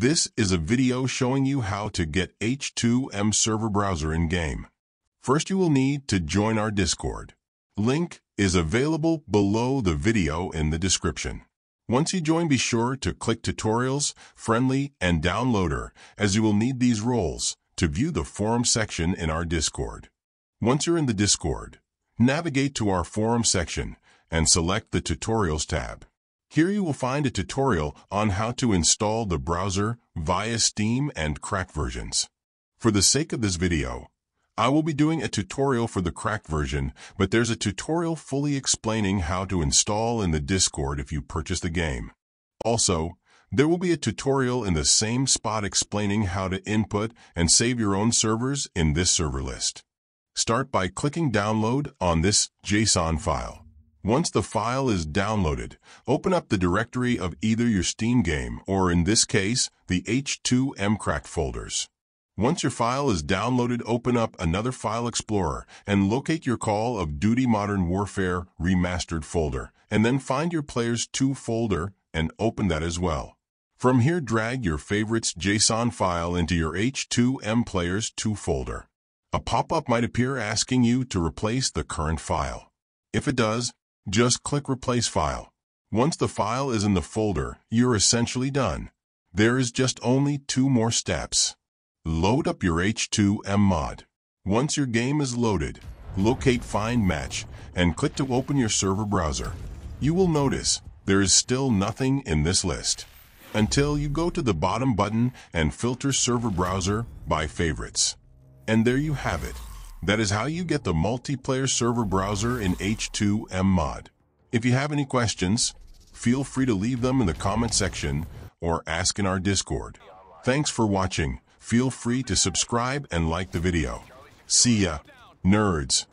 This is a video showing you how to get H2M server browser in-game. First, you will need to join our Discord. Link is available below the video in the description. Once you join, be sure to click Tutorials, Friendly, and Downloader, as you will need these roles to view the forum section in our Discord. Once you're in the Discord, navigate to our forum section and select the Tutorials tab. Here you will find a tutorial on how to install the browser via Steam and Crack versions. For the sake of this video, I will be doing a tutorial for the Crack version, but there's a tutorial fully explaining how to install in the Discord if you purchase the game. Also, there will be a tutorial in the same spot explaining how to input and save your own servers in this server list. Start by clicking Download on this JSON file. Once the file is downloaded, open up the directory of either your Steam game or, in this case, the H2MCrack folders. Once your file is downloaded, open up another file explorer and locate your Call of Duty Modern Warfare Remastered folder, and then find your Players 2 folder and open that as well. From here, drag your favorites JSON file into your H2M Players 2 folder. A pop-up might appear asking you to replace the current file. If it does, just click Replace File. Once the file is in the folder, you're essentially done. There is just only two more steps. Load up your H2M mod. Once your game is loaded, locate Find Match and click to open your server browser. You will notice there is still nothing in this list until you go to the bottom button and filter Server Browser by Favorites. And there you have it. That is how you get the multiplayer server browser in H2M Mod. If you have any questions, feel free to leave them in the comment section or ask in our Discord. Thanks for watching. Feel free to subscribe and like the video. See ya, nerds.